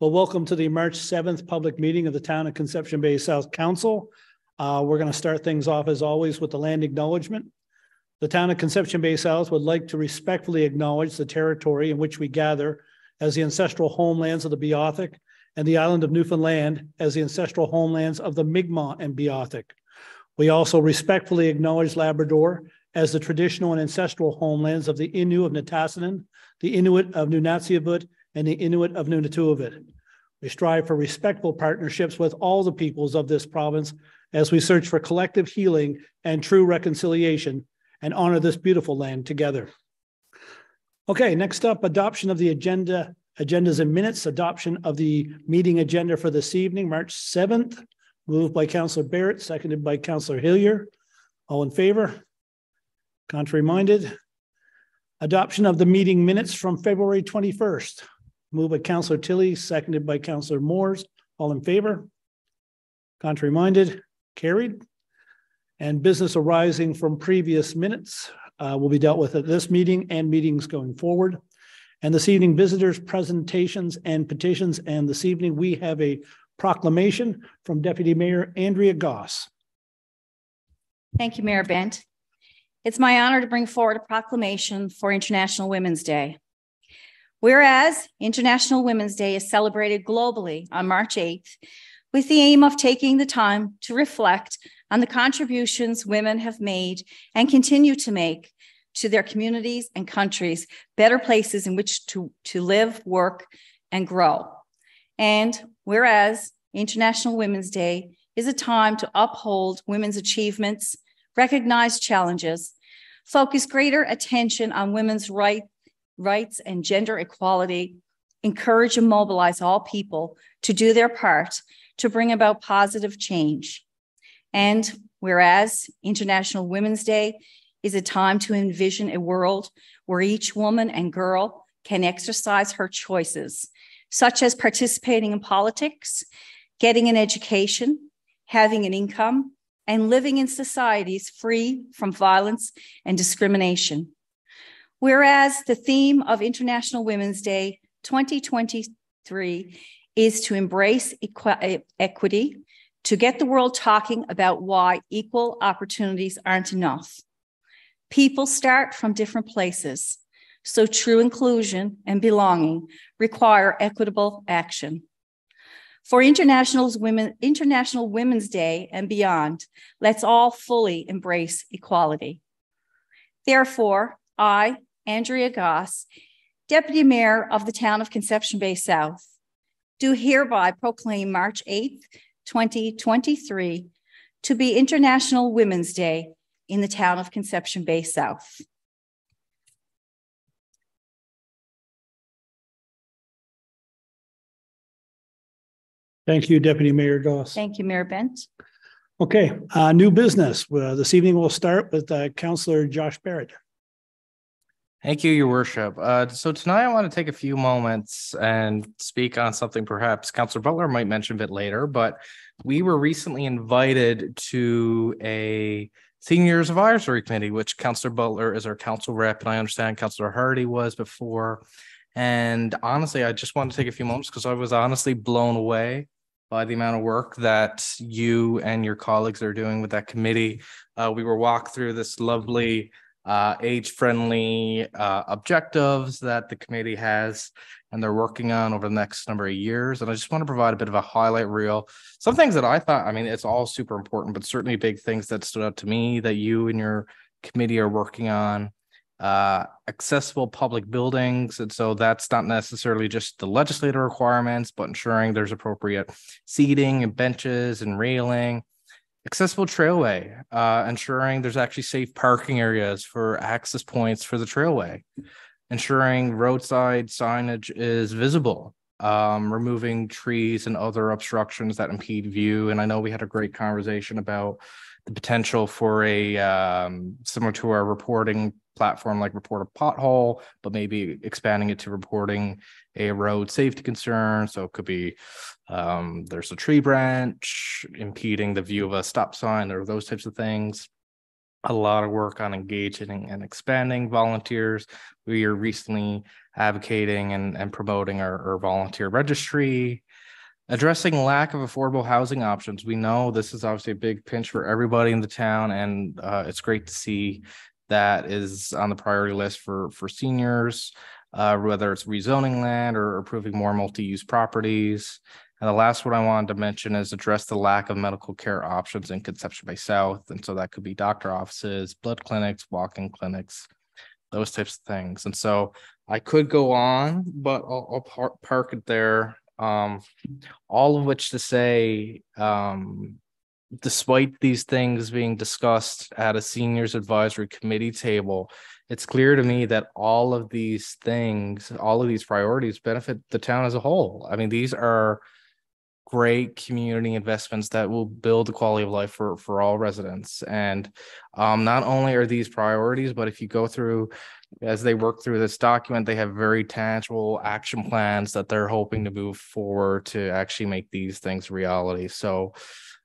Well, welcome to the March seventh public meeting of the Town of Conception Bay South Council. Uh, we're going to start things off as always with the land acknowledgement. The Town of Conception Bay South would like to respectfully acknowledge the territory in which we gather as the ancestral homelands of the Beothuk and the island of Newfoundland as the ancestral homelands of the Mi'kmaq and Beothuk. We also respectfully acknowledge Labrador as the traditional and ancestral homelands of the Innu of Nitassinan, the Inuit of Nunatsiavut, and the Inuit of NunatuKavut. We strive for respectful partnerships with all the peoples of this province as we search for collective healing and true reconciliation and honor this beautiful land together. Okay, next up, adoption of the agenda, agendas and minutes, adoption of the meeting agenda for this evening, March 7th, moved by Councillor Barrett, seconded by Councillor Hillier. All in favor? Contrary minded? Adoption of the meeting minutes from February 21st, moved by Councillor Tilley, seconded by Councillor Moores. All in favor? Contrary minded? Carried. And business arising from previous minutes uh, will be dealt with at this meeting and meetings going forward. And this evening, visitors, presentations, and petitions. And this evening, we have a proclamation from Deputy Mayor Andrea Goss. Thank you, Mayor Bent. It's my honor to bring forward a proclamation for International Women's Day. Whereas International Women's Day is celebrated globally on March 8th, with the aim of taking the time to reflect on the contributions women have made and continue to make to their communities and countries, better places in which to, to live, work, and grow. And whereas International Women's Day is a time to uphold women's achievements, recognize challenges, focus greater attention on women's right, rights and gender equality, encourage and mobilize all people to do their part to bring about positive change. And whereas International Women's Day is a time to envision a world where each woman and girl can exercise her choices, such as participating in politics, getting an education, having an income, and living in societies free from violence and discrimination. Whereas the theme of International Women's Day 2023 is to embrace equi- equity, to get the world talking about why equal opportunities aren't enough. People start from different places, so true inclusion and belonging require equitable action. For Women, International Women's Day and beyond, let's all fully embrace equality. Therefore, I, Andrea Goss, Deputy Mayor of the town of Conception Bay South, do hereby proclaim March 8th, 2023 to be International Women's Day in the town of Conception Bay South. Thank you, Deputy Mayor Goss. Thank you, Mayor Bent. Okay, uh, new business. Uh, this evening we'll start with uh, Councillor Josh Barrett. Thank you, Your Worship. Uh, so tonight I want to take a few moments and speak on something perhaps Councillor Butler might mention a bit later, but we were recently invited to a Seniors Advisory Committee, which Councillor Butler is our council rep, and I understand Councillor Hardy was before. And honestly, I just want to take a few moments because I was honestly blown away by the amount of work that you and your colleagues are doing with that committee. Uh, we were walked through this lovely uh, age-friendly uh, objectives that the committee has and they're working on over the next number of years. And I just want to provide a bit of a highlight reel. Some things that I thought, I mean, it's all super important, but certainly big things that stood out to me that you and your committee are working on. Uh, accessible public buildings. And so that's not necessarily just the legislative requirements, but ensuring there's appropriate seating and benches and railing accessible trailway, uh, ensuring there's actually safe parking areas for access points for the trailway, ensuring roadside signage is visible, um, removing trees and other obstructions that impede view. And I know we had a great conversation about the potential for a um, similar to our reporting platform like report a pothole, but maybe expanding it to reporting a road safety concern. So it could be um, there's a tree branch impeding the view of a stop sign or those types of things. a lot of work on engaging and expanding volunteers. We are recently advocating and, and promoting our, our volunteer registry, addressing lack of affordable housing options. We know this is obviously a big pinch for everybody in the town, and uh, it's great to see that is on the priority list for for seniors, uh, whether it's rezoning land or approving more multi-use properties. And the last one I wanted to mention is address the lack of medical care options in Conception Bay South. And so that could be doctor offices, blood clinics, walk-in clinics, those types of things. And so I could go on, but I'll, I'll par- park it there. Um, all of which to say, um, despite these things being discussed at a seniors advisory committee table, it's clear to me that all of these things, all of these priorities benefit the town as a whole. I mean, these are great community investments that will build the quality of life for for all residents and um, not only are these priorities but if you go through as they work through this document they have very tangible action plans that they're hoping to move forward to actually make these things reality so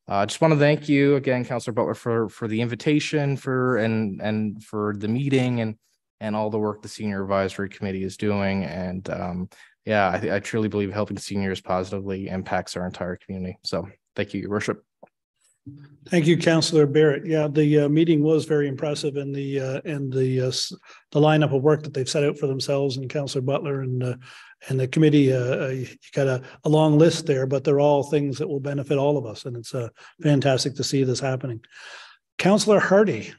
I uh, just want to thank you again, Councillor Butler, for for the invitation for and and for the meeting and and all the work the senior advisory committee is doing. And um, yeah, I, I truly believe helping seniors positively impacts our entire community. So thank you, Your Worship. Thank you, Councillor Barrett. Yeah, the uh, meeting was very impressive and the uh, and the uh, the lineup of work that they've set out for themselves and Councillor Butler and uh, and the committee. Uh, uh, you got a, a long list there, but they're all things that will benefit all of us, and it's fantastic to see this happening. Councillor Hardy.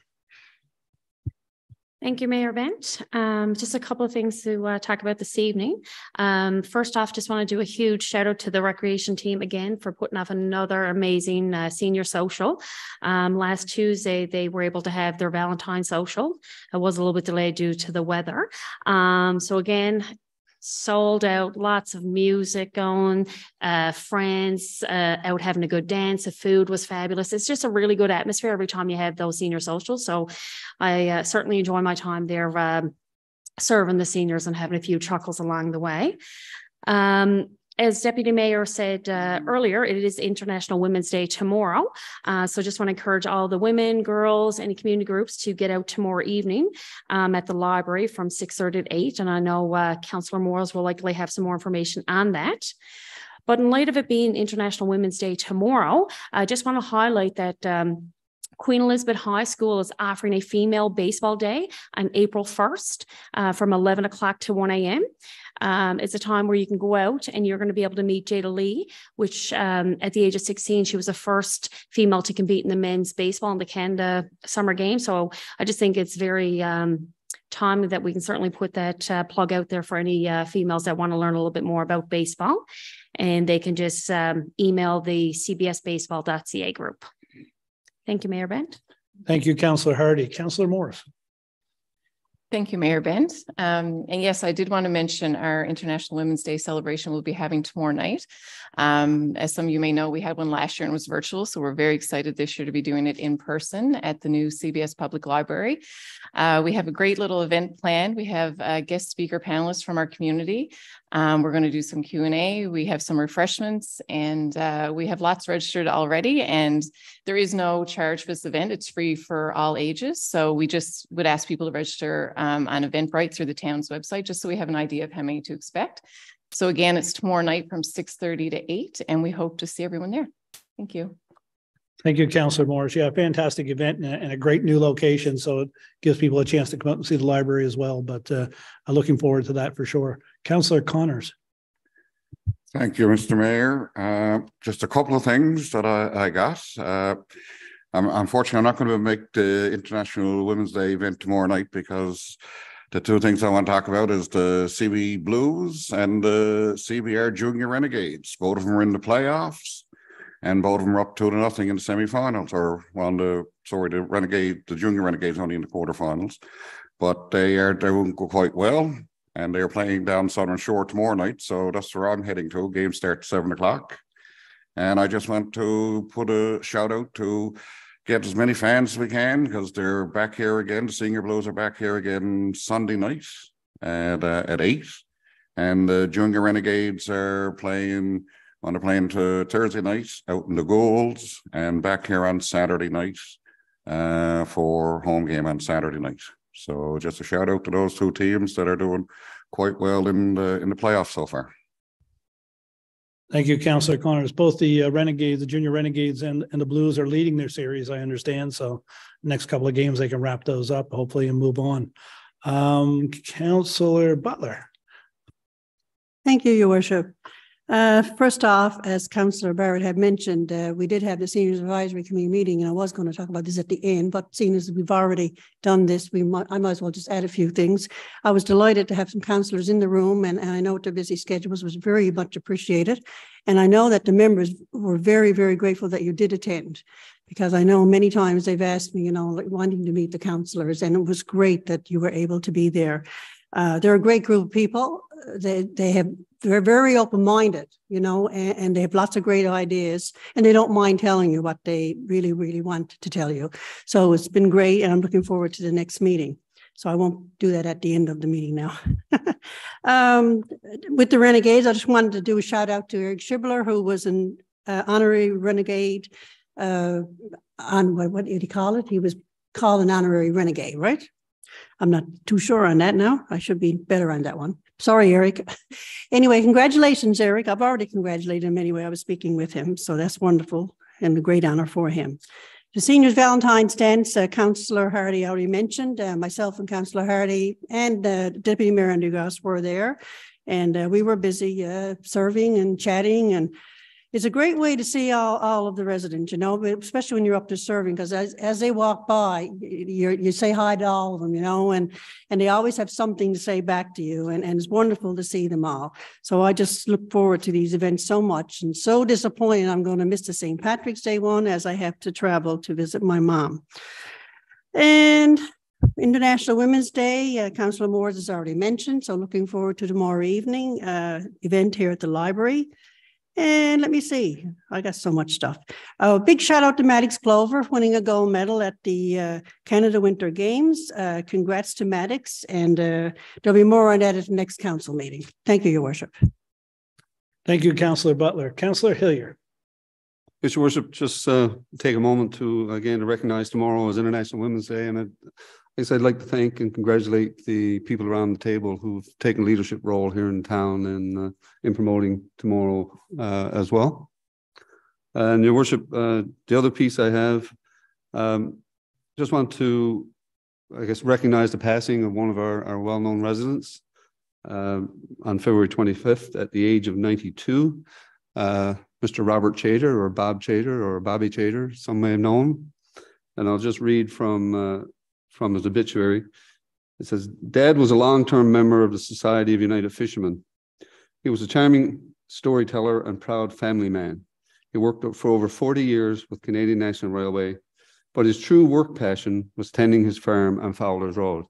Thank you, Mayor Bent. Um, just a couple of things to uh, talk about this evening. Um, first off, just want to do a huge shout out to the recreation team again for putting off another amazing uh, senior social. Um, last Tuesday, they were able to have their Valentine social. It was a little bit delayed due to the weather. Um, so again, sold out, lots of music on, uh, friends uh, out having a good dance. The food was fabulous. It's just a really good atmosphere every time you have those senior socials. So I uh, certainly enjoy my time there. Um, serving the seniors and having a few chuckles along the way. Um, as Deputy Mayor said uh, earlier, it is International Women's Day tomorrow. Uh, so just want to encourage all the women, girls, any community groups to get out tomorrow evening um, at the library from 6.30 to 8. And I know uh, Councillor Morris will likely have some more information on that. But in light of it being International Women's Day tomorrow, I just want to highlight that um, Queen Elizabeth High School is offering a female baseball day on April 1st uh, from 11 o'clock to 1 a.m. Um, it's a time where you can go out and you're going to be able to meet Jada Lee, which um, at the age of 16, she was the first female to compete in the men's baseball in the Canada Summer Games. So I just think it's very um, timely that we can certainly put that uh, plug out there for any uh, females that want to learn a little bit more about baseball. And they can just um, email the cbsbaseball.ca group. Thank you, Mayor Bent. Thank you, Councillor Hardy. Councillor Morris. Thank you, Mayor Bent. Um, and yes, I did want to mention our International Women's Day celebration we'll be having tomorrow night. Um, as some of you may know, we had one last year and it was virtual, so we're very excited this year to be doing it in person at the new CBS Public Library. Uh, we have a great little event planned. We have a guest speaker panelists from our community. Um, we're going to do some Q&A. We have some refreshments and uh, we have lots registered already. And there is no charge for this event. It's free for all ages. So we just would ask people to register um, on Eventbrite through the town's website, just so we have an idea of how many to expect. So again, it's tomorrow night from 6.30 to 8, and we hope to see everyone there. Thank you. Thank you, Councillor Morris. Yeah, fantastic event and a, great new location. So it gives people a chance to come out and see the library as well. But uh, I'm looking forward to that for sure. Councillor Connors. Thank you, Mr. Mayor. Uh, just a couple of things that I, I got. Uh, I'm, unfortunately, I'm not going to make the International Women's Day event tomorrow night because the two things I want to talk about is the CB Blues and the CBR Junior Renegades. Both of them are in the playoffs and both of them are up two to nothing in the semi-finals or on the sorry the renegade the junior renegades only in the quarterfinals. But they are doing quite well and they're playing down southern shore tomorrow night so that's where i'm heading to. Game starts seven o'clock. And i just want to put a shout out to get as many fans as we can because they're back here again. The senior blues are back here again sunday night at uh, at eight. And the junior renegades are playing on a plane to Thursday night out in the Golds and back here on Saturday night uh, for home game on Saturday night. So just a shout out to those two teams that are doing quite well in the, in the playoffs so far. Thank you, Counselor Connors. Both the uh, Renegades, the Junior Renegades and, and the Blues are leading their series, I understand. So next couple of games, they can wrap those up hopefully and move on. Um, Counselor Butler. Thank you, your worship. Uh, first off, as Councillor Barrett had mentioned, uh, we did have the Seniors Advisory Committee meeting, and I was going to talk about this at the end, but seeing as we've already done this, we might, I might as well just add a few things. I was delighted to have some councillors in the room, and, and I know their busy schedules was very much appreciated. And I know that the members were very, very grateful that you did attend, because I know many times they've asked me, you know, like wanting to meet the councillors, and it was great that you were able to be there. Uh, they're a great group of people. They they have they're very open minded, you know, and, and, they have lots of great ideas, and they don't mind telling you what they really really want to tell you. So it's been great, and I'm looking forward to the next meeting. So I won't do that at the end of the meeting now. um, with the Renegades, I just wanted to do a shout out to Eric Schibler, who was an uh, honorary Renegade. Uh, on what, what did he call it? He was called an honorary Renegade, right? I'm not too sure on that now. I should be better on that one. Sorry, Eric. anyway, congratulations, Eric. I've already congratulated him anyway. I was speaking with him, so that's wonderful and a great honor for him. The seniors Valentine's dance, uh, Councillor Hardy already mentioned. Uh, myself and Councillor Hardy and uh, Deputy Mayor Andrea Goss were there, and uh, we were busy uh, serving and chatting and it's a great way to see all, all of the residents, you know, especially when you're up to serving, because as, as they walk by, you you say hi to all of them, you know, and and they always have something to say back to you, and, and it's wonderful to see them all. So I just look forward to these events so much, and so disappointed I'm going to miss the St. Patrick's Day one as I have to travel to visit my mom. And International Women's Day, uh, Councillor Moores has already mentioned, so looking forward to tomorrow evening uh, event here at the library. And let me see, I got so much stuff. A uh, big shout out to Maddox Glover winning a gold medal at the uh, Canada Winter Games. Uh, congrats to Maddox, and uh, there'll be more on that at the next council meeting. Thank you, Your Worship. Thank you, Councillor Butler. Councillor Hillier. Your Worship, just uh, take a moment to again to recognize tomorrow as International Women's Day, and guess I'd like to thank and congratulate the people around the table who've taken leadership role here in town and uh, in promoting tomorrow uh, as well. And Your Worship, uh, the other piece I have, um, just want to, I guess, recognize the passing of one of our, our well-known residents um, on February 25th at the age of 92. Uh, Mr. Robert Chater or Bob Chater or Bobby Chater, some may have known. And I'll just read from uh, from his obituary. It says, Dad was a long-term member of the Society of United Fishermen. He was a charming storyteller and proud family man. He worked for over 40 years with Canadian National Railway, but his true work passion was tending his farm on Fowler's Road.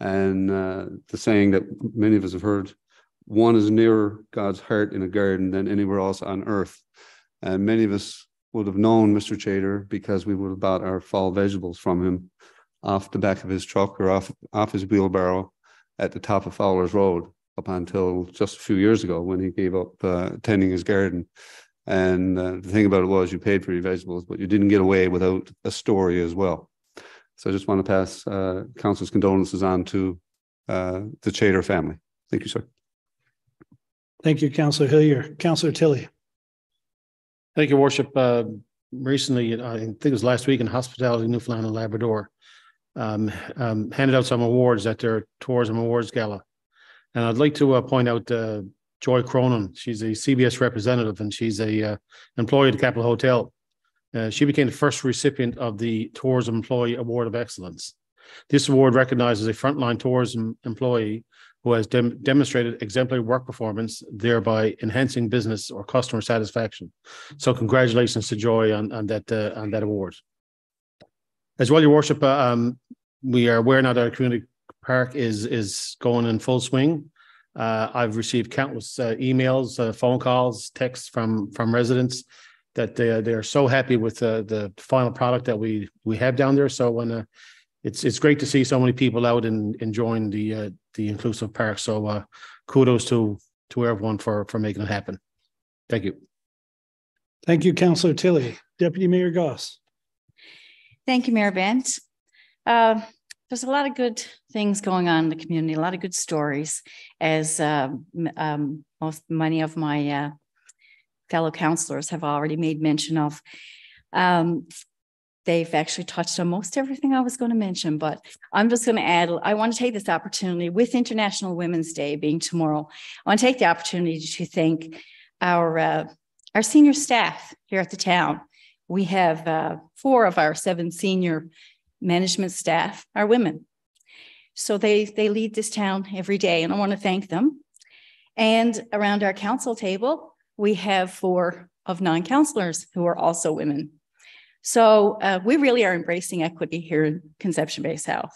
And uh, the saying that many of us have heard, one is nearer God's heart in a garden than anywhere else on earth. And many of us would have known Mr. Chater because we would have bought our fall vegetables from him off the back of his truck or off off his wheelbarrow at the top of Fowler's Road up until just a few years ago when he gave up uh, tending his garden. And uh, the thing about it was you paid for your vegetables, but you didn't get away without a story as well. So I just want to pass uh, council's condolences on to uh, the Chater family. Thank you, sir. Thank you, Councillor Hillier. Councillor Tilley. Thank you, Worship. Uh, recently, I think it was last week in Hospitality, Newfoundland and Labrador, um, um, handed out some awards at their Tourism Awards Gala. And I'd like to uh, point out uh, Joy Cronin. She's a CBS representative and she's a uh, employee at the Capital Hotel. Uh, she became the first recipient of the Tourism Employee Award of Excellence. This award recognizes a frontline tourism employee who has dem- demonstrated exemplary work performance, thereby enhancing business or customer satisfaction. So, congratulations to Joy on, on that uh, on that award. As well, Your Worship, uh, um, we are aware now that our community park is is going in full swing. Uh, I've received countless uh, emails, uh, phone calls, texts from from residents that they they are so happy with uh, the final product that we we have down there. So when uh, it's it's great to see so many people out and enjoying the the inclusive park. So kudos to to everyone for for making it happen. Thank you. Thank you, Councillor Tilley. Deputy Mayor Goss. Thank you, Mayor Bent. Uh, there's a lot of good things going on in the community, a lot of good stories, as um, um, most many of my uh, fellow counselors have already made mention of. Um, they've actually touched on most everything I was going to mention, but I'm just going to add, I want to take this opportunity with International Women's Day being tomorrow. I want to take the opportunity to thank our, uh, our senior staff here at the town. We have uh, four of our seven senior management staff are women. So they, they lead this town every day, and I want to thank them. And around our council table, we have four of nine counselors who are also women. So uh, we really are embracing equity here in Conception Bay South.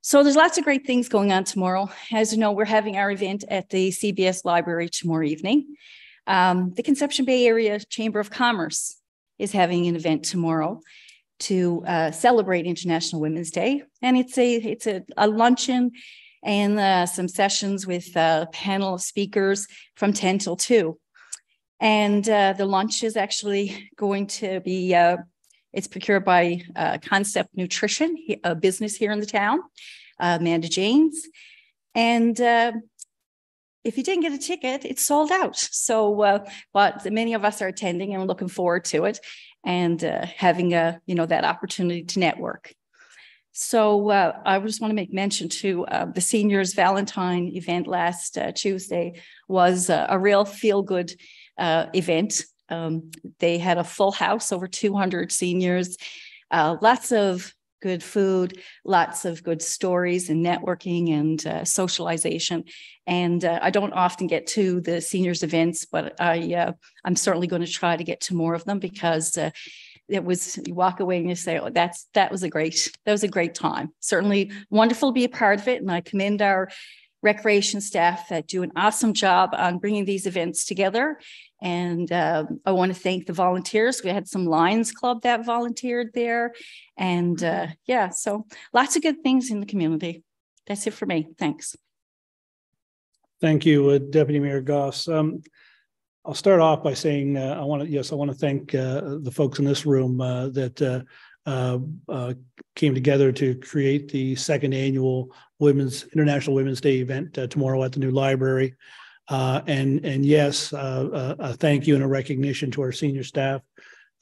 So there's lots of great things going on tomorrow. As you know, we're having our event at the CBS Library tomorrow evening. Um, the Conception Bay Area Chamber of Commerce is having an event tomorrow to uh, celebrate International Women's Day, and it's a it's a, a luncheon and uh, some sessions with a panel of speakers from 10 till 2. And uh, the lunch is actually going to be, uh, it's procured by uh, Concept Nutrition, a business here in the town, uh, Amanda Janes. And uh, if you didn't get a ticket, it's sold out. So, uh, but many of us are attending and looking forward to it and having a, you know, that opportunity to network. So uh, I just want to make mention to uh, the seniors Valentine event last uh, Tuesday was a real feel good uh, event. Um, they had a full house, over 200 seniors, uh, lots of good food, lots of good stories and networking and uh, socialization. And uh, I don't often get to the seniors events, but I uh, I'm certainly going to try to get to more of them because uh, it was you walk away and you say, "Oh, that's that was a great that was a great time." Certainly wonderful to be a part of it, and I commend our recreation staff that do an awesome job on bringing these events together and uh, I want to thank the volunteers. We had some Lions Club that volunteered there. And uh, yeah, so lots of good things in the community. That's it for me. Thanks. Thank you, uh, Deputy Mayor Goss. Um, I'll start off by saying uh, I want to, yes, I want to thank uh, the folks in this room uh, that came together to create the second annual Women's International Women's Day event tomorrow at the new library. Uh, and and yes, uh, uh, a thank you and a recognition to our senior staff.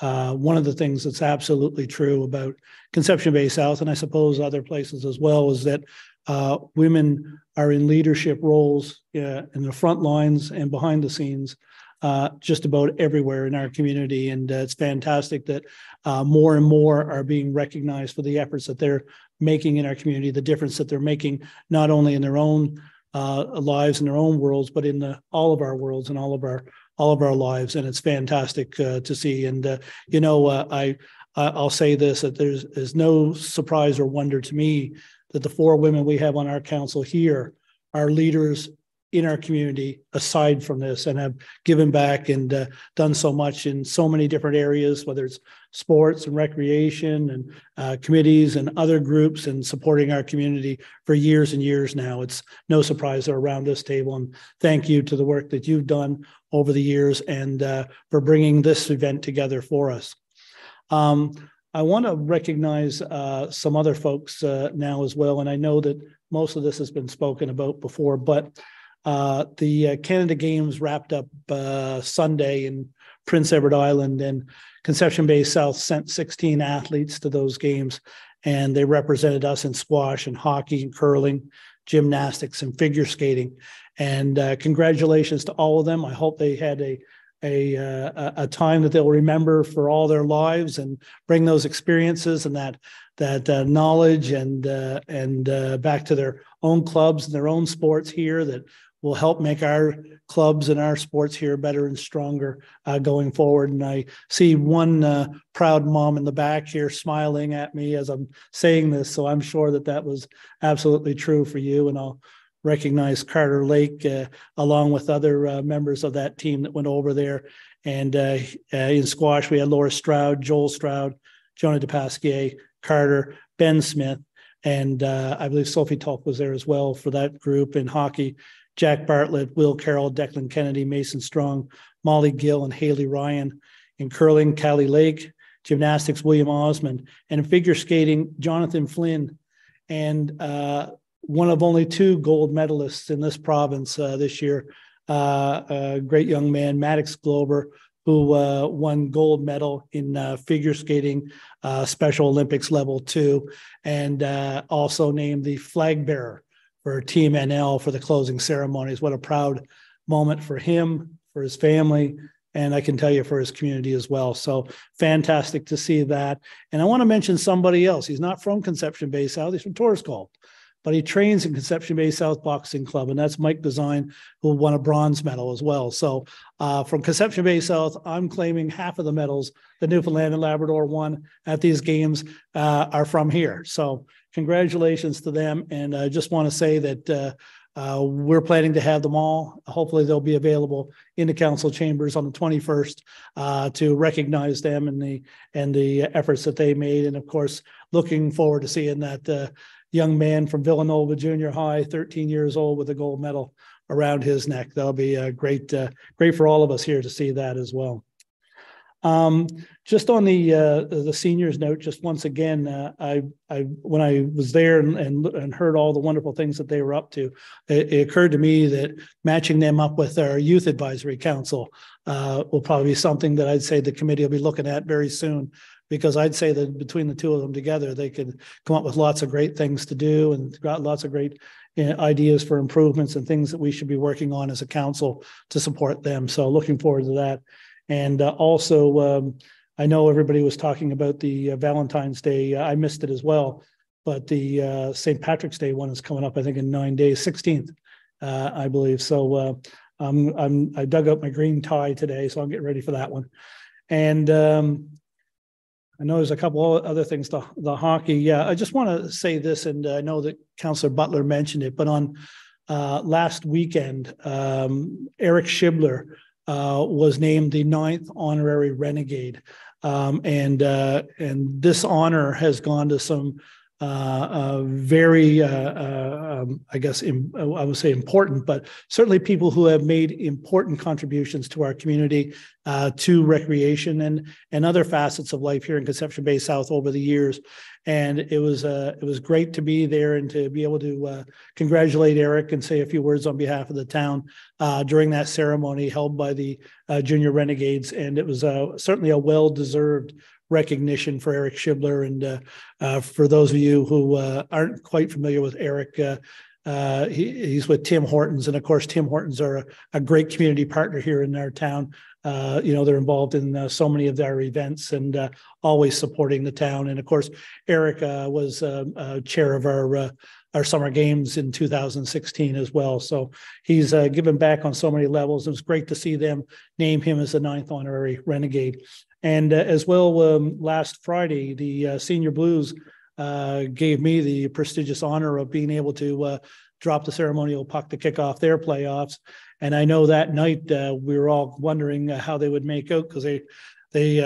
Uh, one of the things that's absolutely true about Conception Bay South, and I suppose other places as well, is that uh, women are in leadership roles uh, in the front lines and behind the scenes, just about everywhere in our community. And it's fantastic that more and more are being recognized for the efforts that they're making in our community, the difference that they're making not only in their own uh, lives in their own worlds, but in the, all of our worlds and all of our all of our lives, and it's fantastic uh, to see. And uh, you know, uh, I I'll say this: that there's is no surprise or wonder to me that the four women we have on our council here are leaders in our community aside from this and have given back and uh, done so much in so many different areas, whether it's sports and recreation and uh, committees and other groups and supporting our community for years and years now. It's no surprise they're around this table. And thank you to the work that you've done over the years and uh, for bringing this event together for us. Um, I want to recognize uh, some other folks uh, now as well. And I know that most of this has been spoken about before, but uh, the uh, Canada Games wrapped up Sunday in Prince Edward Island, and Conception Bay South sent 16 athletes to those games, and they represented us in squash and hockey and curling, gymnastics and figure skating. And uh, congratulations to all of them. I hope they had a a, uh, a time that they'll remember for all their lives and bring those experiences and that that uh, knowledge and uh, and uh, back to their own clubs and their own sports here that will help make our clubs and our sports here better and stronger uh, going forward. And I see one uh, proud mom in the back here smiling at me as I'm saying this. So I'm sure that that was absolutely true for you. And I'll recognize Carter Lake uh, along with other uh, members of that team that went over there. And uh, uh, in squash, we had Laura Stroud, Joel Stroud, Jonah DePasquier, Carter, Ben Smith, and I believe Sophie Tulk was there as well for that group. In hockey, Jack Bartlett, Will Carroll, Declan Kennedy, Mason Strong, Molly Gill, and Haley Ryan. In curling, Callie Lake, gymnastics, William Osmond, and in figure skating, Jonathan Flynn. And uh, one of only two gold medalists in this province uh, this year, uh, a great young man, Maddox Glover, who uh, won gold medal in uh, figure skating, uh, Special Olympics level two, and uh, also named the flag bearer for Team NL for the closing ceremonies. What a proud moment for him, for his family, and I can tell you for his community as well. So fantastic to see that. And I want to mention somebody else. He's not from Conception Bay South. He's from Torsgall but he trains in Conception Bay South Boxing Club, and that's Mike Design, who won a bronze medal as well. So uh, from Conception Bay South, I'm claiming half of the medals the Newfoundland and Labrador won at these games uh, are from here. So congratulations to them, and I just want to say that. Uh, uh, we're planning to have them all. Hopefully, they'll be available in the council chambers on the 21st uh, to recognize them and the and the efforts that they made. And of course, looking forward to seeing that uh, young man from Villanova Junior High, 13 years old, with a gold medal around his neck. That'll be uh, great, uh, great for all of us here to see that as well. Um, just on the uh, the seniors note, just once again, uh, I I when I was there and, and, and heard all the wonderful things that they were up to, it, it occurred to me that matching them up with our youth advisory council uh, will probably be something that I'd say the committee will be looking at very soon because I'd say that between the two of them together, they could come up with lots of great things to do and got lots of great ideas for improvements and things that we should be working on as a council to support them. So looking forward to that. And uh, also, um, I know everybody was talking about the uh, Valentine's Day. I missed it as well, but the uh, St. Patrick's Day one is coming up, I think, in nine days, 16th, uh, I believe. So uh, I'm, I'm, I dug up my green tie today, so I'm getting ready for that one. And um, I know there's a couple other things, the, the hockey. Yeah, I just want to say this, and I know that Councillor Butler mentioned it, but on uh, last weekend, um, Eric Shibler uh, was named the ninth honorary renegade. Um, and uh, and this honor has gone to some uh, uh, very, uh, uh, um, I guess, Im- I would say important, but certainly people who have made important contributions to our community, uh, to recreation and and other facets of life here in Conception Bay South over the years. And it was it was great to be there and to be able to uh, congratulate Eric and say a few words on behalf of the town uh, during that ceremony held by the Junior Renegades. And it was certainly a well deserved recognition for Eric Shibler. And uh, uh, for those of you who uh, aren't quite familiar with Eric, uh, uh, he, he's with Tim Hortons, and of course, Tim Hortons are a, a great community partner here in our town. Uh, you know, they're involved in so many of our events and always supporting the town. And of course, Eric was chair of our our summer games in 2016 as well. So he's uh, given back on so many levels. It was great to see them name him as the ninth honorary renegade. And uh, as well, um, last Friday, the uh, Senior Blues uh, gave me the prestigious honor of being able to uh, drop the ceremonial puck to kick off their playoffs. And I know that night uh, we were all wondering uh, how they would make out because they, they,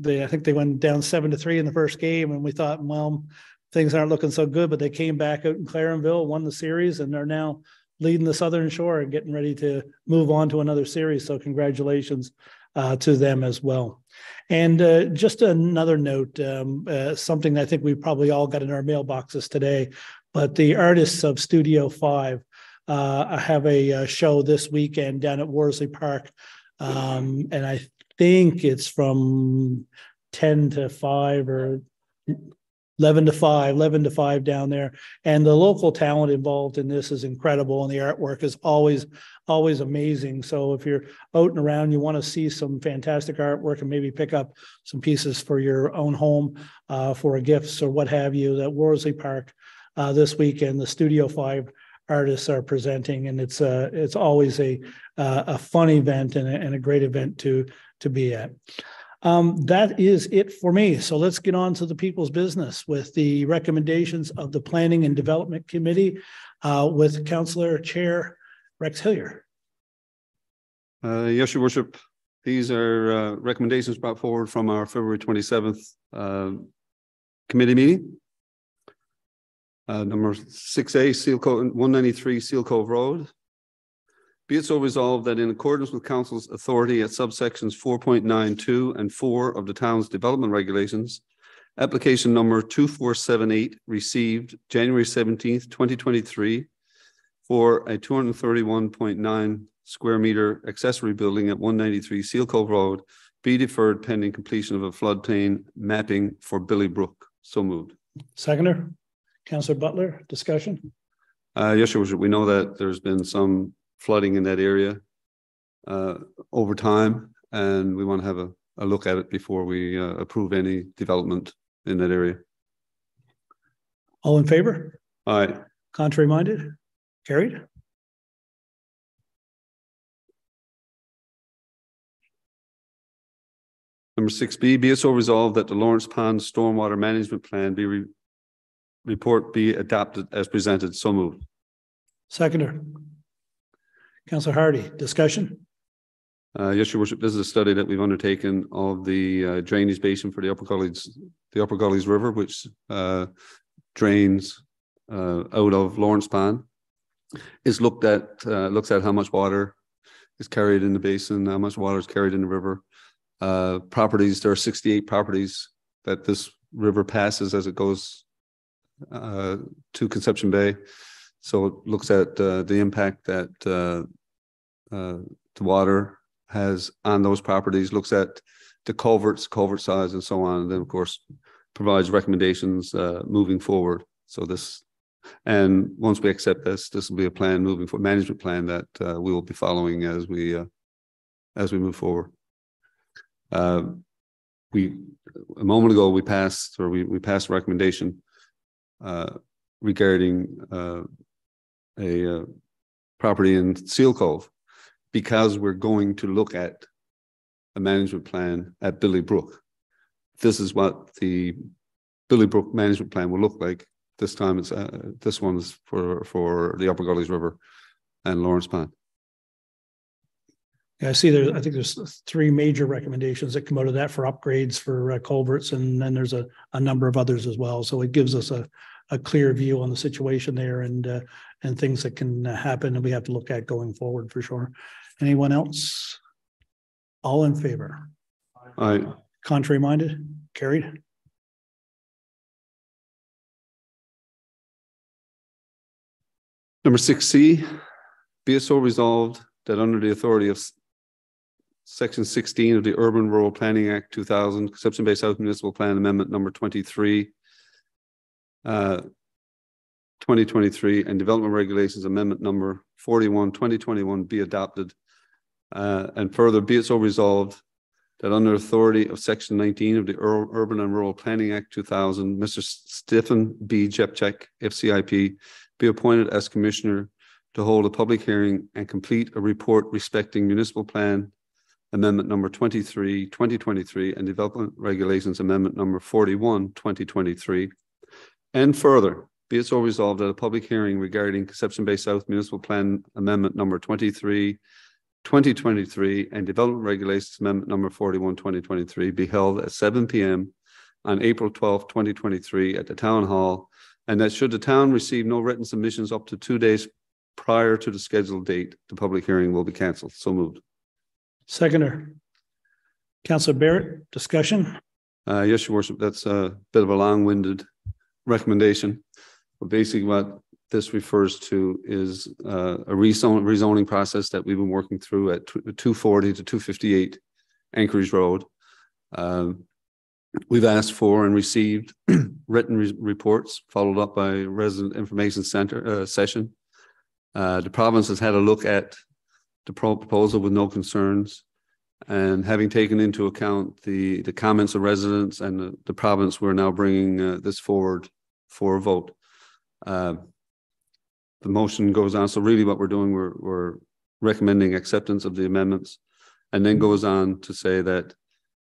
they, I think they went down seven to three in the first game, and we thought, well, things aren't looking so good. But they came back out in Clarenville, won the series, and are now leading the Southern Shore and getting ready to move on to another series. So congratulations to them as well. And uh, just another note, um, uh, something I think we probably all got in our mailboxes today, but the artists of Studio Five uh, have a, uh, show this weekend down at Worsley Park. Um, and I think it's from 10 to 5 or 11 to 5, 11 to 5 down there. And the local talent involved in this is incredible. And the artwork is always, always amazing. So if you're out and around, you want to see some fantastic artwork and maybe pick up some pieces for your own home uh, for gifts or what have you, that Worsley Park uh, this weekend, the Studio 5 artists are presenting. And it's, uh, it's always a, uh, a fun event and a, and a great event to, to be at. Um, that is it for me. So let's get on to the people's business with the recommendations of the Planning and Development Committee uh, with Councillor Chair Rex Hillier. Uh, yes, Your Worship. These are uh, recommendations brought forward from our February 27th uh, committee meeting. Uh, number 6A, Seal Cove 193 Seal Cove Road. Be it so resolved that in accordance with council's authority at subsections four point nine two and four of the town's development regulations, application number two four seven eight received January seventeenth, twenty twenty-three for a two hundred thirty-one point nine square meter accessory building at one ninety-three Seal Cove Road be deferred pending completion of a floodplain mapping for Billy Brook. So moved. Seconder, Counselor Butler, discussion? Uh, yes, Your Worship, we know that there's been some flooding in that area uh, over time, and we want to have a, a look at it before we uh, approve any development in that area. All in favor? All right, Contrary minded? Carried? number six B, be it so resolved that the Lawrence Pond Stormwater Management Plan be re- report be adopted as presented. So moved. Seconder. Counselor Hardy, discussion? Uh, yes, your worship, this is a study that we've undertaken of the uh, drainage basin for the Upper Gullies, the Upper Gullies River, which uh, drains uh, out of Lawrence Pond. It's looked at, uh, looks at how much water is carried in the basin, how much water is carried in the river. Uh, properties, there are sixty-eight properties that this river passes as it goes to Conception Bay. So it looks at the impact that the water has on those properties, looks at the culverts, culvert size and so on, and then of course provides recommendations uh, moving forward. So this, and once we accept this, this will be a plan moving for management plan that uh, we will be following as we uh, as we move forward. Uh, we a moment ago we passed or we we passed a recommendation uh, regarding uh, a uh, property in Seal Cove because we're going to look at a management plan at Billy Brook. This is what the Billy Brook management plan will look like. This time it's uh, this one's for for the Upper Gullies River and Lawrence Pond. Yeah, I see there, I think there's three major recommendations that come out of that for upgrades for uh, culverts, and then there's a, a number of others as well. So it gives us a, a clear view on the situation there and, uh, and things that can happen and we have to look at going forward for sure. Anyone else? All in favor? Right, Contrary minded? Carried? number six C, be it so resolved that under the authority of section sixteen of the Urban Rural Planning Act two thousand, Conception Bay South Municipal Plan Amendment number twenty-three, uh, twenty twenty-three and Development Regulations Amendment number 41, 2021 be adopted. Uh, and further, be it so resolved that under authority of section nineteen of the Ur- Urban and Rural Planning Act two thousand, Mr. Stephen B. Jepchek, FCIP, be appointed as Commissioner to hold a public hearing and complete a report respecting municipal plan amendment number 23, 2023, and development regulations amendment number 41, 2023. And further, be it so resolved that a public hearing regarding Conception Bay South Municipal Plan Amendment number 23, 2023, and development regulations amendment number 41, 2023 be held at seven P M on April 12, twenty twenty-three at the Town Hall, and that should the town receive no written submissions up to two days prior to the scheduled date, the public hearing will be canceled. So moved. Seconder. Counselor Barrett, discussion? Uh, yes, your worship, that's a bit of a long-winded recommendation. But basically what this refers to is uh, a rezone, rezoning process that we've been working through at two forty to two fifty-eight Anchorage Road. Um, We've asked for and received written re- reports followed up by resident information center uh, session. Uh, the province has had a look at the pro- proposal with no concerns. And having taken into account the, the comments of residents and the, the province, we're now bringing uh, this forward for a vote. The motion goes on, so really what we're doing, we're, we're recommending acceptance of the amendments. And then goes on to say that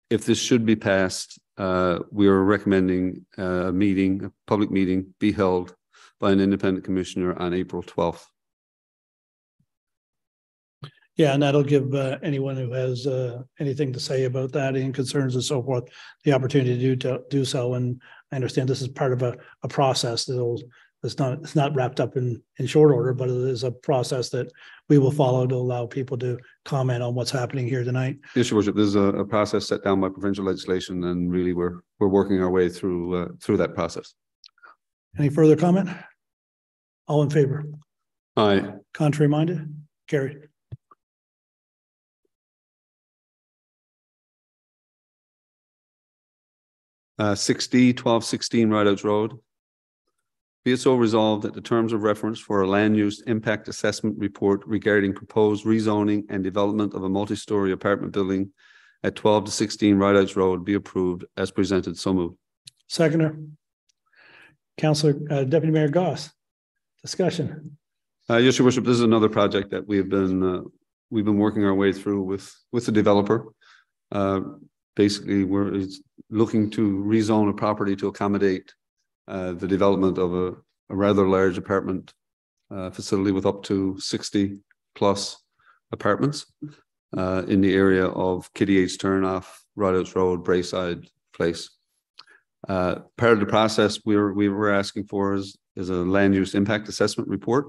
if this should be passed, uh, we are recommending uh, a meeting, a public meeting be held by an independent commissioner on April twelfth. Yeah, and that'll give uh, anyone who has uh, anything to say about that, any concerns and so forth, the opportunity to do to do so. And I understand this is part of a, a process that'll it's not, it's not wrapped up in, in short order, but it is a process that we will follow to allow people to comment on what's happening here tonight. Yes, Your Worship, this is a, a process set down by provincial legislation and really we're, we're working our way through, uh, through that process. Any further comment? All in favor? Aye. Contrary minded? Carried. Uh, six D, twelve sixteen Rideouts Road. Be it so resolved that the terms of reference for a land use impact assessment report regarding proposed rezoning and development of a multi-story apartment building at twelve to sixteen Rideouts Road be approved as presented. So moved. Seconder. Counselor, uh, Deputy Mayor Goss. Discussion. Uh, yes, Your Worship, this is another project that we've been, uh, we've been working our way through with, with the developer. Uh, basically, we're looking to rezone a property to accommodate uh, the development of a, a rather large apartment uh, facility with up to sixty plus apartments uh, in the area of Kitty H Turnoff, Rideouts Road, Brayside Place. Uh, part of the process we were, we were asking for is, is a land use impact assessment report.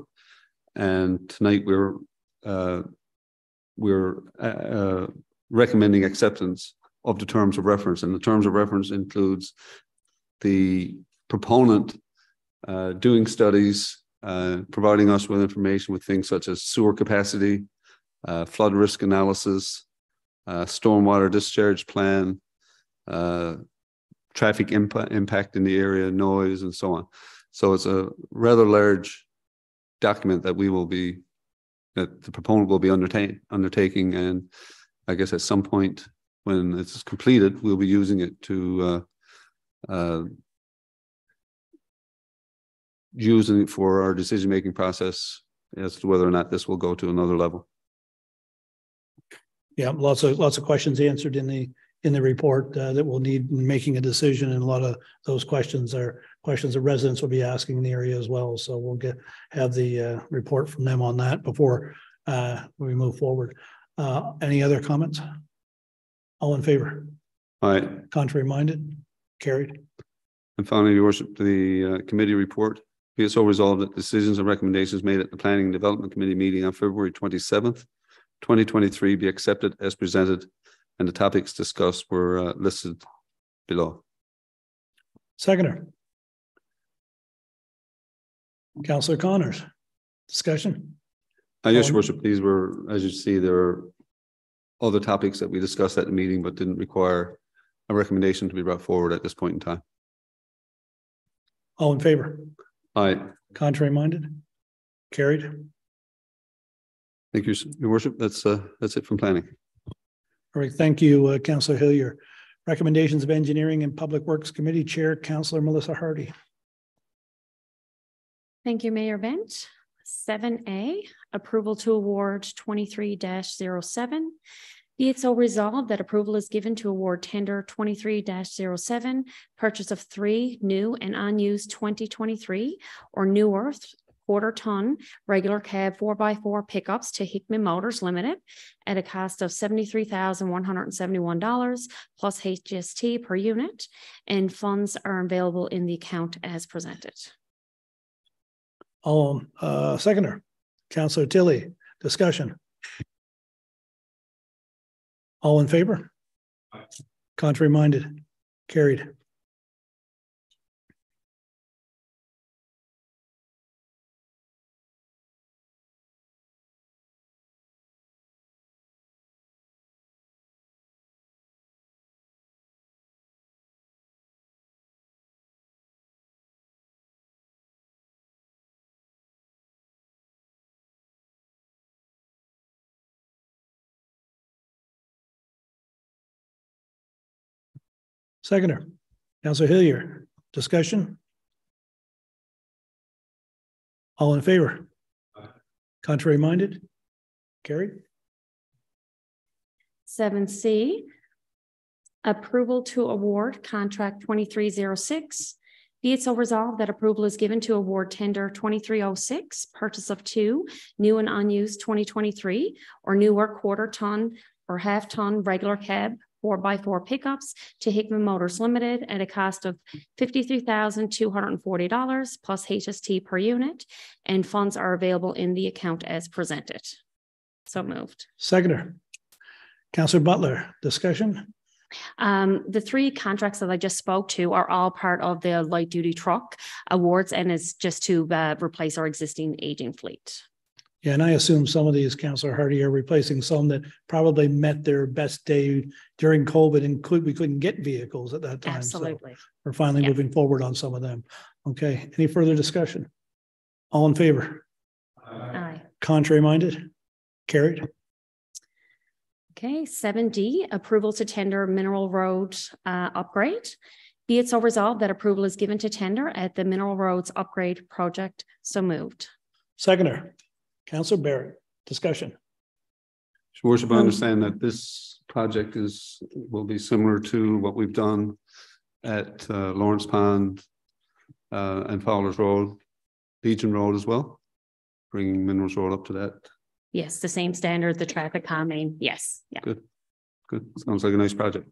And tonight we're, uh, we're, uh, recommending acceptance of the terms of reference. And the terms of reference includes the proponent, uh, doing studies, uh, providing us with information with things such as sewer capacity, uh, flood risk analysis, uh, stormwater discharge plan, uh, traffic impact, impact in the area, noise, and so on. So it's a rather large document that we will be, that the proponent will be undertaking, undertaking, and I guess at some point when it's completed, we'll be using it to uh, using it for our decision-making process as to whether or not this will go to another level. Yeah, lots of, lots of questions answered in the, in the report uh, that we'll need in making a decision. And a lot of those questions are questions that residents will be asking in the area as well. So we'll get, have the uh, report from them on that before uh, we move forward. Uh, Any other comments? All in favor? Aye. Contrary minded? Carried. and finally, your worship, the uh, committee report. Be it so resolved that decisions and recommendations made at the Planning and Development Committee meeting on February twenty-seventh, twenty twenty-three be accepted as presented, and the topics discussed were uh, listed below. Seconder. Counselor Connors, discussion? Uh, yes, Um, your worship, these were, as you see, there are other topics that we discussed at the meeting, but didn't require a recommendation to be brought forward at this point in time. All in favor? Aye, Contrary minded? Carried. thank you, your worship. That's, uh, that's it from planning. All right, thank you, uh, Counselor Hillier. Recommendations of Engineering and Public Works Committee Chair, Counselor Melissa Hardy. Thank you, Mayor Bent. Seven A, approval to award twenty-three 7 Be it so resolved that approval is given to award tender twenty-three 7 purchase of three new and unused twenty twenty-three or newer quarter ton regular cab four by four pickups to Hickman Motors Limited at a cost of seventy-three thousand one hundred and seventy-one dollars plus HST per unit, and funds are available in the account as presented. All, uh, seconder, Counselor Tilly, discussion. All in favor? Contrary minded? Carried. Seconder, Counselor Hillier, discussion? All in favor? Contrary minded? Carried. Seven C. Approval to award contract twenty-three zero six. Be it so resolved that approval is given to award tender twenty-three oh six, purchase of two new and unused twenty twenty-three or newer quarter ton or half ton regular cab four by four pickups to Hickman Motors Limited at a cost of fifty-three thousand two hundred and forty dollars plus HST per unit, and funds are available in the account as presented. So moved. Seconder. Counselor Butler, discussion? Um, the three contracts that I just spoke to are all part of the light duty truck awards and is just to uh, replace our existing aging fleet. Yeah, and I assume some of these, Counselor Hardy, are replacing some that probably met their best day during COVID and could, we couldn't get vehicles at that time. So Absolutely. We're finally Yeah. moving forward on some of them. Okay, any further discussion? All in favor? Aye. Contrary minded? Carried. Okay, seven D, approval to tender Mineral Road uh, upgrade. Be it so resolved that approval is given to tender at the Mineral Roads Upgrade Project. So moved. Seconder, Counselor Barrett, discussion. Your worship, I understand that this project is, will be similar to what we've done at uh, Lawrence Pond uh, and Fowler's Road, Legion Road as well, bringing Minerals Road up to that. Yes, the same standard, the traffic calming. Yes, yeah. Good. Good. Sounds like a nice project.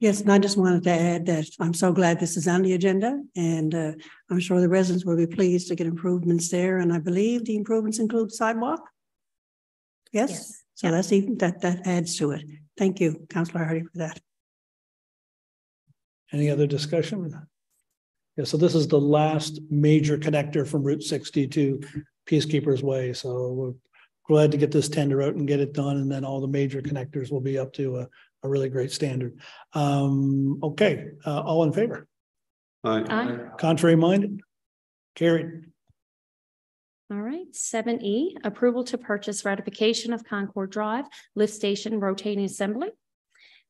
Yes, and I just wanted to add that I'm so glad this is on the agenda and uh, I'm sure the residents will be pleased to get improvements there. And I believe the improvements include sidewalk? Yes, Yes. so that's even, that, that adds to it. Thank you, Counselor Hardy, for that. Any other discussion? Yeah, so this is the last major connector from Route sixty to Peacekeepers Way. So we're glad to get this tender out and get it done. And then all the major connectors will be up to a, a really great standard. Um, okay, uh, all in favor? Aye. Aye. Contrary minded? Carried. All right, seven E, approval to purchase ratification of Concord Drive Lift Station Rotating Assembly.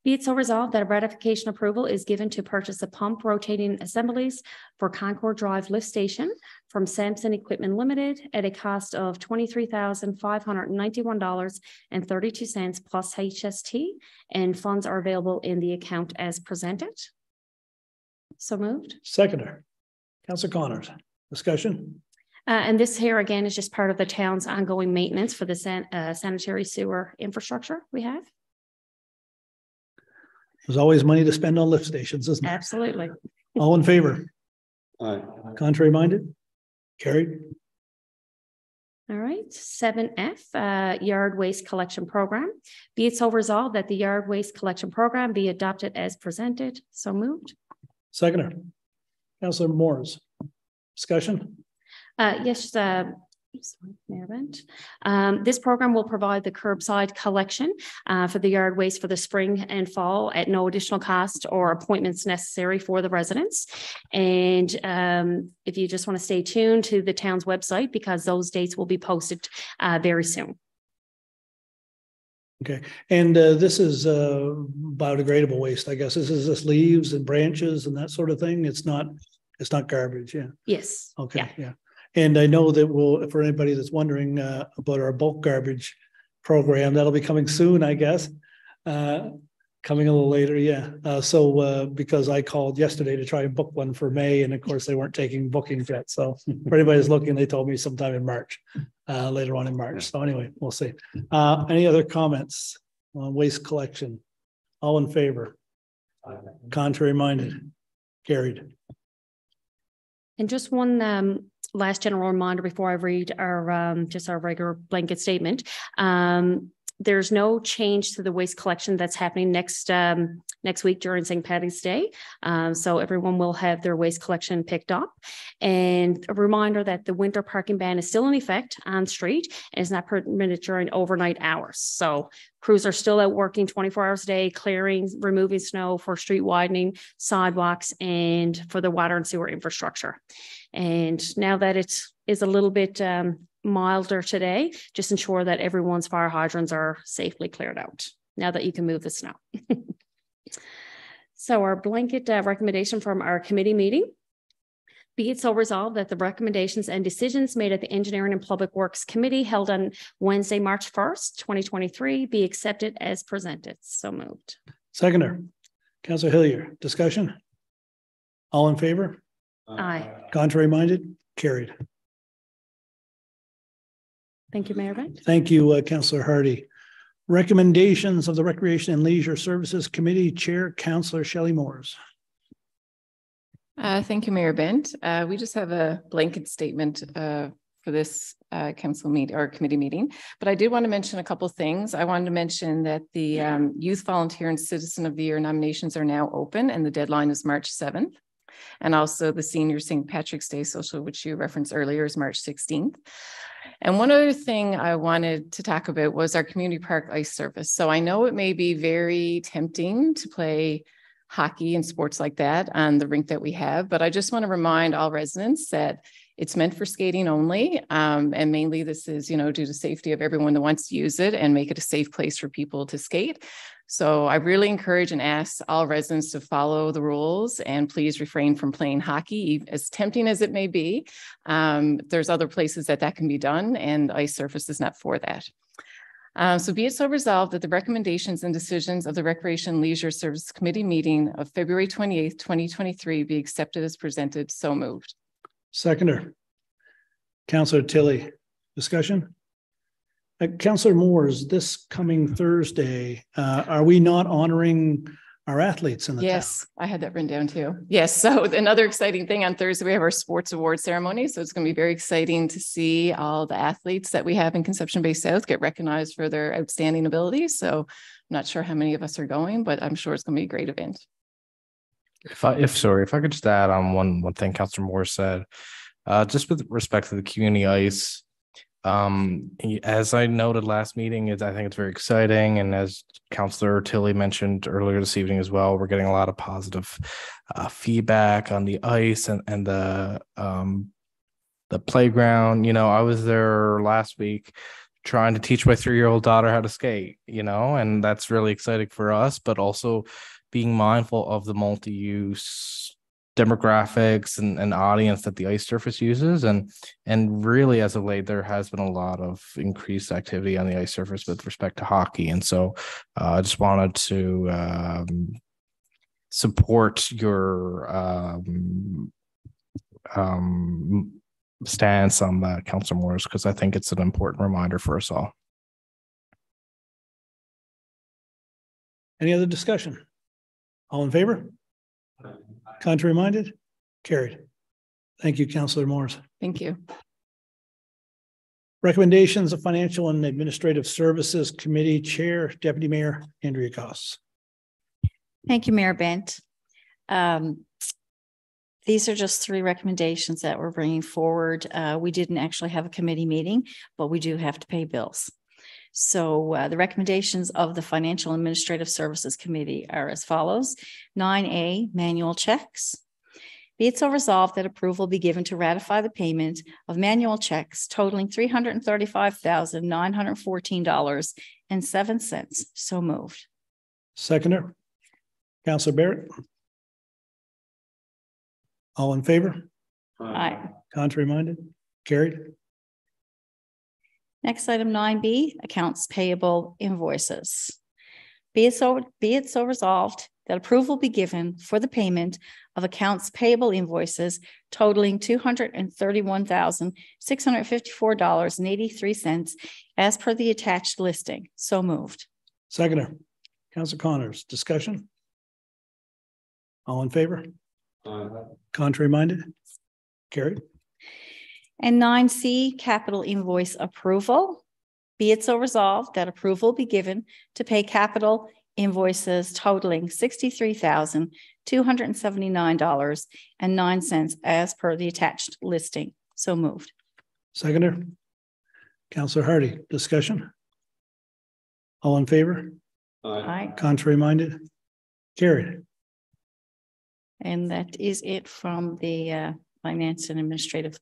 Be it so resolved that a ratification approval is given to purchase a pump rotating assemblies for Concord Drive Lift Station from Sampson Equipment Limited at a cost of twenty-three thousand five hundred and ninety-one dollars and thirty-two cents plus HST, and funds are available in the account as presented. So moved. Seconder, Counselor Connors, discussion? Uh, and this here again is just part of the town's ongoing maintenance for the san- uh, sanitary sewer infrastructure we have. There's always money to spend on lift stations, isn't there? Absolutely. All in favor? Aye. Contrary minded? Carried. All right, seven F, uh, yard waste collection program. Be it so resolved that the yard waste collection program be adopted as presented. So moved. Seconder, Counselor Moores, discussion? Uh, yes, uh, sorry. Um, this program will provide the curbside collection, uh, for the yard waste for the spring and fall at no additional cost or appointments necessary for the residents. And, um, if you just want to stay tuned to the town's website, because those dates will be posted, uh, very soon. Okay, and uh, this is uh, biodegradable waste, I guess. This is just leaves and branches and that sort of thing. It's not, it's not garbage, yeah. Yes. Okay, Yeah. yeah. And I know that we'll, for anybody that's wondering uh, about our bulk garbage program, that'll be coming soon, I guess. Uh, Coming a little later, yeah. Uh, So uh, because I called yesterday to try and book one for May, and of course, they weren't taking bookings yet. So for anybody that's looking, they told me sometime in March, uh, later on in March. So anyway, we'll see. Uh, Any other comments on waste collection? All in favor? Contrary minded? Carried. And just one um last general reminder before I read our um just our regular blanket statement. Um, there's no change to the waste collection that's happening next um next week during St. Patty's Day. Um, so everyone will have their waste collection picked up. And a reminder that the winter parking ban is still in effect on street and is not permitted during overnight hours. So crews are still out working twenty-four hours a day, clearing, removing snow for street widening, sidewalks, and for the water and sewer infrastructure. And now that it is a little bit um, milder today, just ensure that everyone's fire hydrants are safely cleared out now that you can move the snow. So our blanket uh, recommendation from our committee meeting. Be it so resolved that the recommendations and decisions made at the Engineering and Public Works Committee held on Wednesday, March first, twenty twenty-three, be accepted as presented. So moved. Seconder, Counselor Hillier, discussion? All in favor? Aye. Contrary minded? Carried. Thank you, Mayor Bent. Thank you, uh, Counselor Hardy. Recommendations of the Recreation and Leisure Services Committee Chair, Counselor Shelley Moores. Uh, thank you, Mayor Bent. Uh, we just have a blanket statement, uh, for this, uh, council meet or committee meeting. But I did want to mention a couple things. I wanted to mention that the, um, Youth Volunteer and Citizen of the Year nominations are now open and the deadline is March seventh. And also the Senior St. Patrick's Day Social, which you referenced earlier, is March sixteenth. And one other thing I wanted to talk about was our community park ice service. So I know it may be very tempting to play hockey and sports like that on the rink that we have, but I just want to remind all residents that it's meant for skating only. Um, and mainly this is, you know, due to safety of everyone that wants to use it and make it a safe place for people to skate. So I really encourage and ask all residents to follow the rules and please refrain from playing hockey, as tempting as it may be. Um, there's other places that that can be done and ice surface is not for that. Uh, so be it so resolved that the recommendations and decisions of the Recreation Leisure Service Committee meeting of February 28, twenty twenty-three be accepted as presented. So moved. Seconder. Counselor Tilly, discussion? Uh, Counselor Moores, this coming Thursday, uh, are we not honoring our athletes in the town? Yes, I had that written down too. Yes, so another exciting thing on Thursday, we have our sports award ceremony. So it's going to be very exciting to see all the athletes that we have in Conception Bay South get recognized for their outstanding abilities. So I'm not sure how many of us are going, but I'm sure it's going to be a great event. If I, if sorry, if I could just add on one, one thing Councilor Moore said, uh, just with respect to the community ice. Um, as I noted last meeting, is I think it's very exciting. And as Councilor Tilly mentioned earlier this evening as well, we're getting a lot of positive uh, feedback on the ice and, and the, um, the playground. You know, I was there last week trying to teach my three-year-old daughter how to skate, you know, and that's really exciting for us, but also being mindful of the multi-use demographics and, and audience that the ice surface uses. And and really as of late there has been a lot of increased activity on the ice surface with respect to hockey. And so uh, i just wanted to um, support your um, um, stance on that council Moores because i think it's an important reminder for us all. Any other discussion? All in favor? Contrary minded? Carried. Thank you, Counselor Moores. Thank you. Recommendations of Financial and Administrative Services Committee Chair, Deputy Mayor Andrea Goss. Thank you, Mayor Bent. Um, These are just three recommendations that we're bringing forward. Uh, we didn't actually have a committee meeting, but we do have to pay bills. So uh, the recommendations of the Financial Administrative Services Committee are as follows. Nine A, manual checks. Be it so resolved that approval be given to ratify the payment of manual checks totaling three hundred and thirty-five thousand, nine hundred and fourteen dollars and seven cents. So moved. Seconder, Counselor Barrett. All in favor? Aye. Contrary minded? Carried. Next item nine B, accounts payable invoices. Be it so, be it so resolved that approval be given for the payment of accounts payable invoices totaling two hundred and thirty-one thousand, six hundred fifty-four dollars and eighty-three cents as per the attached listing. So moved. Seconder, Counselor Connors, discussion? All in favor? Aye. Contrary minded? Carried. And nine C, capital invoice approval. Be it so resolved that approval be given to pay capital invoices totaling sixty-three thousand, two hundred and seventy-nine dollars and nine cents as per the attached listing. So moved. Seconder, Counselor Hardy, discussion? All in favor? Aye. Contrary minded? Carried. And that is it from the uh, Finance and Administrative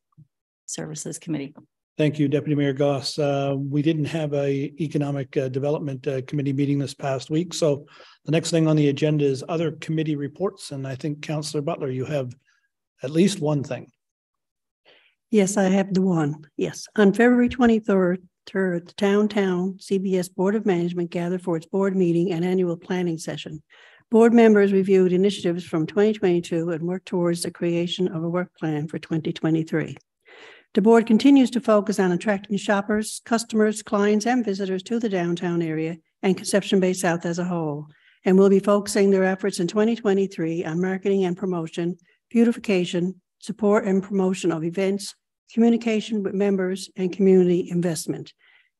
Services Committee. Thank you, Deputy Mayor Goss. Uh, we didn't have a Economic uh, Development uh, Committee meeting this past week, so the next thing on the agenda is other committee reports, and I think Counselor Butler, you have at least one thing. Yes, I have the one. Yes, on February twenty-third, third, the Town Town CBS Board of Management gathered for its board meeting and annual planning session. Board members reviewed initiatives from twenty twenty-two and worked towards the creation of a work plan for twenty twenty-three. The board continues to focus on attracting shoppers, customers, clients, and visitors to the downtown area and Conception Bay South as a whole, and will be focusing their efforts in twenty twenty-three on marketing and promotion, beautification, support and promotion of events, communication with members, and community investment.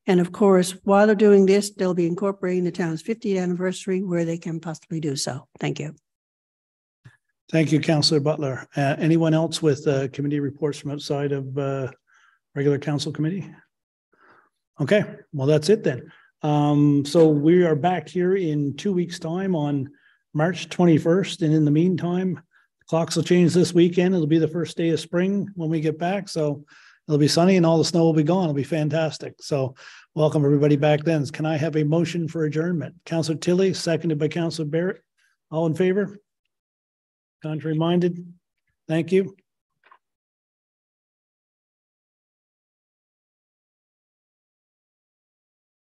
And of course, while they're doing this, they'll be incorporating the town's 50th anniversary where they can possibly do so. Thank you. Thank you, Counselor Butler. Uh, anyone else with, uh, committee reports from outside of, uh, regular council committee? Okay, well, that's it then. Um, so we are back here in two weeks' time on March twenty-first, and in the meantime, the clocks will change this weekend. It'll be the first day of spring when we get back, so it'll be sunny and all the snow will be gone. It'll be fantastic. So welcome everybody back then. Can I have a motion for adjournment? Counselor Tilly, seconded by Counselor Barrett. All in favor? Contrary minded? Thank you.